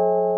you.